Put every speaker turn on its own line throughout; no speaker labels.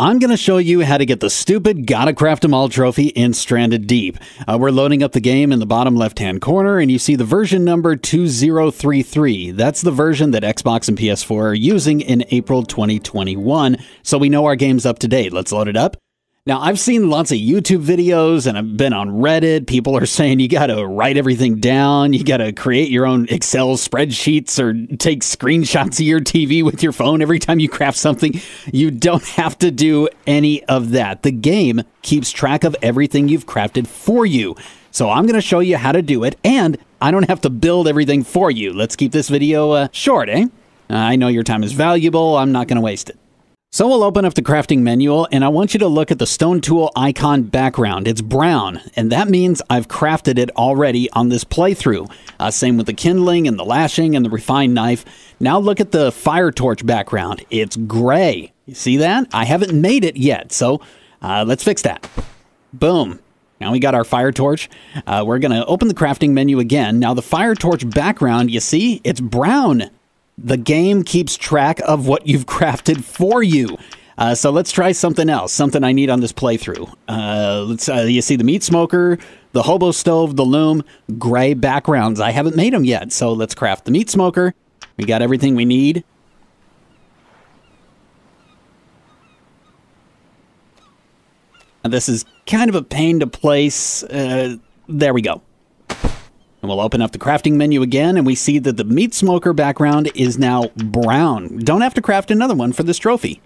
I'm going to show you how to get the stupid Gotta Craft 'em All trophy in Stranded Deep. Uh, we're loading up the game in the bottom left hand corner, and you see the version number 2033. That's the version that Xbox and PS4 are using in April 2021, so we know our game's up to date. Let's load it up. Now, I've seen lots of YouTube videos and I've been on Reddit. People are saying you got to write everything down. You got to create your own Excel spreadsheets or take screenshots of your TV with your phone every time you craft something. You don't have to do any of that. The game keeps track of everything you've crafted for you. So I'm going to show you how to do it and I don't have to build everything for you. Let's keep this video uh, short, eh? I know your time is valuable. I'm not going to waste it. So we'll open up the crafting menu and I want you to look at the stone tool icon background. It's brown and that means I've crafted it already on this playthrough. Uh, same with the kindling and the lashing and the refined knife. Now look at the fire torch background. It's gray. You see that? I haven't made it yet. So uh, let's fix that. Boom. Now we got our fire torch. Uh, we're going to open the crafting menu again. Now the fire torch background, you see, it's brown the game keeps track of what you've crafted for you. Uh, so let's try something else, something I need on this playthrough. Uh, let's. Uh, you see the meat smoker, the hobo stove, the loom, gray backgrounds. I haven't made them yet, so let's craft the meat smoker. We got everything we need. this is kind of a pain to place. Uh, there we go. And we'll open up the crafting menu again, and we see that the meat smoker background is now brown. Don't have to craft another one for this trophy.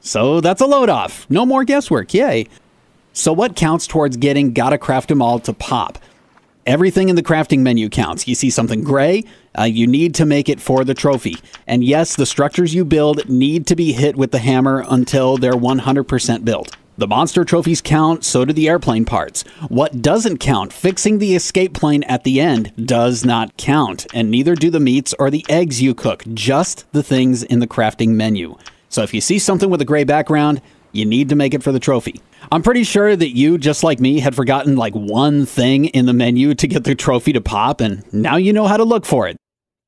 So that's a load off. No more guesswork. Yay. So, what counts towards getting Gotta Craft 'em All to pop? Everything in the crafting menu counts. You see something gray, uh, you need to make it for the trophy. And yes, the structures you build need to be hit with the hammer until they're 100% built. The monster trophies count, so do the airplane parts. What doesn't count, fixing the escape plane at the end, does not count, and neither do the meats or the eggs you cook, just the things in the crafting menu. So if you see something with a gray background, you need to make it for the trophy. I'm pretty sure that you, just like me, had forgotten like one thing in the menu to get the trophy to pop, and now you know how to look for it.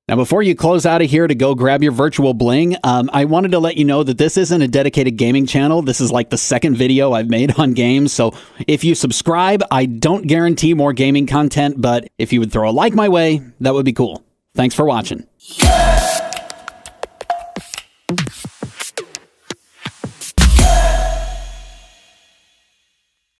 Now, before you close out of here to go grab your virtual bling, um, I wanted to let you know that this isn't a dedicated gaming channel. This is like the second video I've made on games. So if you subscribe, I don't guarantee more gaming content, but if you would throw a like my way, that would be cool. Thanks for watching. Yeah!